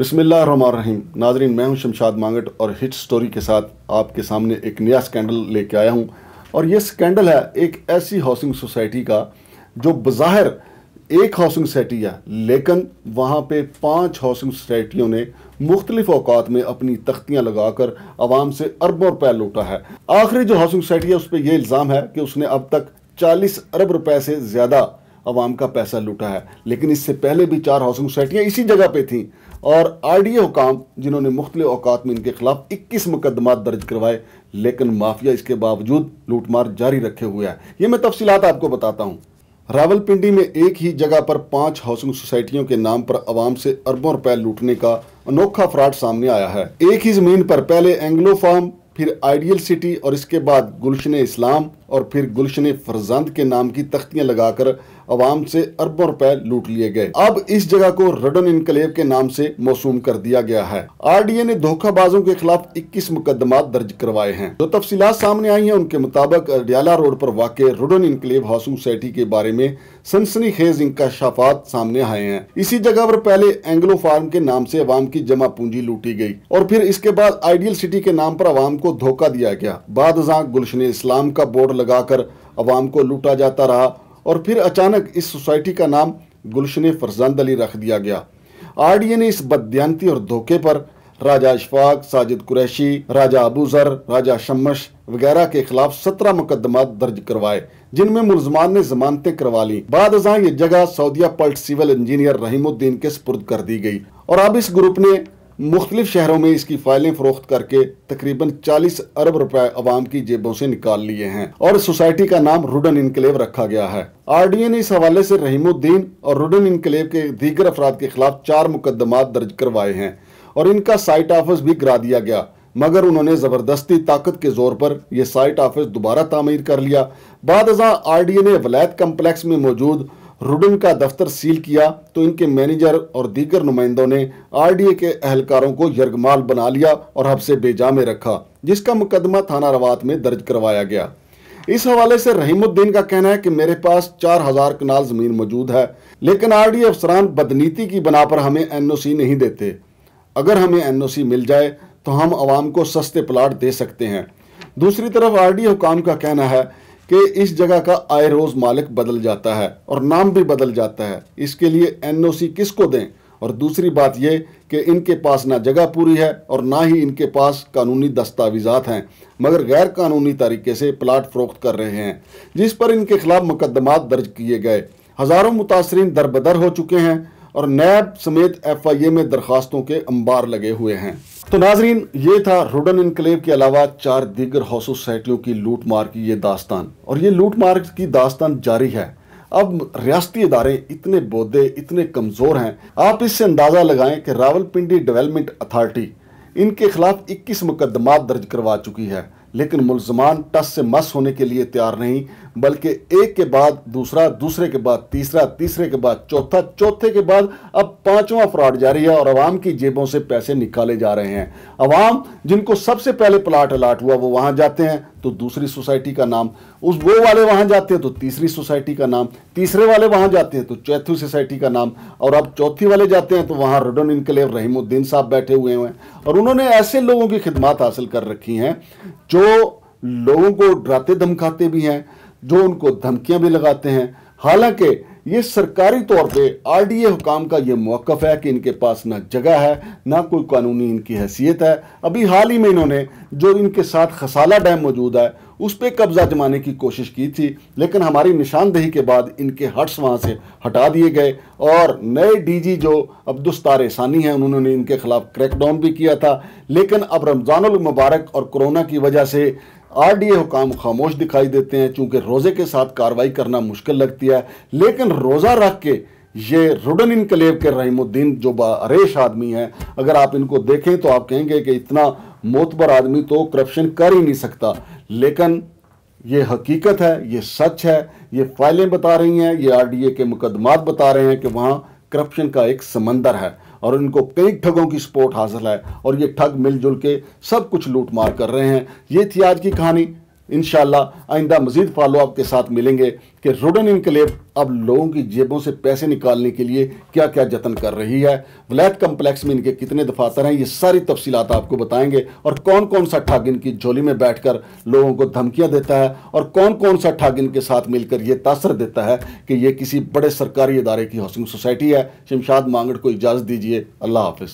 बिस्मिल्लाहिर्रहमानिर्रहीम। नाजरीन, मैं हूँ शमशाद मांगट और हिट स्टोरी के साथ आपके सामने एक नया स्कैंडल लेके आया हूँ। और ये स्कैंडल है एक ऐसी हाउसिंग सोसाइटी का, जो बाहर एक हाउसिंग सोसाइटी है, लेकिन वहाँ पे पाँच हाउसिंग सोसाइटियों ने मुख्तलिफ़ अवकात में अपनी तख्तियाँ लगाकर आवाम से अरबों रुपए लूटा है। आखिरी जो हाउसिंग सोसाइटी है, उस पर यह इल्ज़ाम है कि उसने अब तक चालीस अरब रुपए से ज़्यादा आवाम का पैसा लूटा है। लेकिन इससे पहले भी चार हाउसिंग सोसाइटियाँ इसी जगह पे थी और आर डी हुकाम, जिन्होंने मुख्तलि अवकात में इनके खिलाफ इक्कीस मुकदमा दर्ज करवाए, लेकिन माफिया इसके बावजूद लूटमार जारी रखे हुए है। ये मैं तफसीलात आपको बताता हूँ। रावलपिंडी में एक ही जगह पर पाँच हाउसिंग सोसाइटियों के नाम पर आवाम से अरबों रुपए लूटने का अनोखा फ्रॉड सामने आया है। एक ही ज़मीन पर पहले एंग्लो फार्म, फिर आइडियल सिटी और इसके बाद गुलशन इस्लाम और फिर गुलशन फरजंद के नाम की तख्तियाँ लगाकर अवाम से अरबों रुपए लूट लिए गए। अब इस जगह को रडन इनकलेव के नाम से मौसूम कर दिया गया है। आरडीए ने धोखाबाजों के खिलाफ 21 मुकदमा दर्ज करवाए हैं। जो तफसीलात सामने आई हैं, उनके मुताबिक अडियाला रोड पर वाक़ रुडन इनकलेव हाउसिंग सोसाइटी के बारे में सनसनी खेज इंकशाफात सामने आए हैं। इसी जगह पर पहले एंग्लो फार्म के नाम से अवाम की जमा पूंजी लूटी गई और फिर इसके बाद आइडियल सिटी के नाम पर अवाम को धोखा दिया गया। बाद गुलशन इस्लाम का बोर्ड लगाकर अवाम को लूटा जाता रहा और फिर अचानक इस सोसाइटी का नाम गुलशन फरजंद अली रख दिया गया। आरडीए ने इस बदयांती और धोखे पर राजा अशफाक साजिद कुरैशी, राजा अबूजर राजा शमश वगैरह के खिलाफ सत्रह मुकदमा दर्ज करवाए, जिनमें मुलजमान ने जमानतें करवा ली। बाद ये जगह सऊदिया पल्ट सिविल इंजीनियर रहीमुद्दीन के स्पुर्द कर दी गई और अब इस ग्रुप ने मुख्तलिफ़ शहरों में इसकी फाइलें फरोख्त करके तकरीबन 40 अरब रुपए अवाम की जेबों से निकाल लिए हैं और सोसाइटी का नाम रुडन इनकलेव रखा गया है। आरडीए ने इस हवाले से रहीमुद्दीन और रुडन इनकलेव के दीगर अफराद के खिलाफ चार मुकदमा दर्ज करवाए हैं और इनका साइट ऑफ़िस भी गिरा दिया गया, मगर उन्होंने ज़बरदस्ती ताकत के ज़ोर पर यह साइट ऑफ़िस दोबारा तामीर कर लिया। बाद आर डी ए ने वलैत कम्प्लेक्स में मौजूद रुडन का दफ्तर सील किया तो इनके मैनेजर और दीगर नुमाइंदों ने आरडीए के अहलकारों को यरगमाल बना लिया और हबसे बेजा में रखा, जिसका मुकदमा थाना रवात में दर्ज करवाया गया। इस हवाले से रहीमुद्दीन का कहना है कि मेरे पास चार हज़ार कनाल ज़मीन मौजूद है, लेकिन आरडीए अफसरान बदनीति की बना पर हमें एनओसी नहीं देते। अगर हमें एनओसी मिल जाए तो हम आवाम को सस्ते प्लाट दे सकते हैं। दूसरी तरफ़ आर आरडीए हुकाम का कहना है कि इस जगह का आए रोज मालिक बदल जाता है और नाम भी बदल जाता है। इसके लिए एनओसी किसको दें? और दूसरी बात यह कि इनके पास ना जगह पूरी है और ना ही इनके पास कानूनी दस्तावेजात हैं, मगर गैर कानूनी तरीके से प्लाट फरोख्त कर रहे हैं, जिस पर इनके खिलाफ मुकदमात दर्ज किए गए। हज़ारों मुतासरीन दरबदर हो चुके हैं और नैब समेत एफ़ आई ए में दरखास्तों के अंबार लगे हुए हैं। तो नाजरीन, ये था रुडन इनकलेव के अलावा चार दीगर हाउस सोसाइटियों की लूट मार की ये दास्तान। और ये लूट मार की दास्तान जारी है। अब रियाती इदारे इतने बोधे इतने कमज़ोर हैं, आप इससे अंदाज़ा लगाएँ कि रावलपिंडी डेवलपमेंट अथॉरिटी इनके खिलाफ 21 मुकदमा दर्ज करवा चुकी है। लेकिन मुलजमान टस से मस होने के लिए तैयार नहीं, बल्कि एक के बाद दूसरा, दूसरे के बाद तीसरा, तीसरे के बाद चौथा, चौथे के बाद अब पांचवा फ्रॉड जारी है और आवाम की जेबों से पैसे निकाले जा रहे हैं। अवाम, जिनको सबसे पहले प्लाट अलाट हुआ, वो वहाँ जाते हैं। तो दूसरी सोसाइटी का नाम, उस वो वाले वहाँ जाते हैं तो तीसरी सोसाइटी का नाम, तीसरे वाले वहाँ जाते हैं तो चौथी सोसाइटी का नाम, और अब चौथी वाले जाते हैं तो वहाँ रडन इनकलेव रहीमुद्दीन साहब बैठे हुए हैं। और उन्होंने ऐसे लोगों की खिदमत हासिल कर रखी हैं, जो लोगों को डराते धमकाते भी हैं, जो उनको धमकियाँ भी लगाते हैं। हालाँकि ये सरकारी तौर पे आरडीए हुकाम का ये मौक़ है कि इनके पास ना जगह है, ना कोई कानूनी इनकी हैसियत है। अभी हाल ही में इन्होंने जो इनके साथ खसाला डैम मौजूद है, उस पर कब्जा जमाने की कोशिश की थी, लेकिन हमारी निशानदेही के बाद इनके हट्स वहाँ से हटा दिए गए और नए डीजी जो अब्दुस्तार सानी हैं, उन्होंने इनके खिलाफ क्रैकडाउन भी किया था। लेकिन अब रमज़ान मुबारक और कोरोना की वजह से आरडीए हुकाम खामोश दिखाई देते हैं, चूँकि रोज़े के साथ कार्रवाई करना मुश्किल लगती है, लेकिन रोज़ा रख के ये रुडन इनकलेव के रहीमुद्दीन जो बारेश आदमी है, अगर आप इनको देखें तो आप कहेंगे कि इतना मोतबर आदमी तो करप्शन कर ही नहीं सकता। लेकिन ये हकीकत है, ये सच है, ये फाइलें बता रही हैं, ये आरडीए के मुकदमात बता रहे हैं कि वहाँ करप्शन का एक समंदर है। और इनको कई ठगों की सपोर्ट हासिल है और ये ठग मिलजुल के सब कुछ लूट मार कर रहे हैं। ये थी आज की कहानी। इन आइंदा मजीद फॉलो अप के साथ मिलेंगे कि रोडन इनकलेव अब लोगों की जेबों से पैसे निकालने के लिए क्या क्या जतन कर रही है वलैत कम्प्लेक्स में इनके कितने दफातर हैं, ये सारी तफसीलात आपको बताएँगे और कौन कौन सा ठग इनकी झोली में बैठकर लोगों को धमकियाँ देता है और कौन कौन सा ठग इनके साथ मिलकर ये तासर देता है कि ये किसी बड़े सरकारी इदारे की हाउसिंग सोसाइटी है। शमशाद मांगड़ को इजाज़त दीजिए, अल्लाह हाफिज़।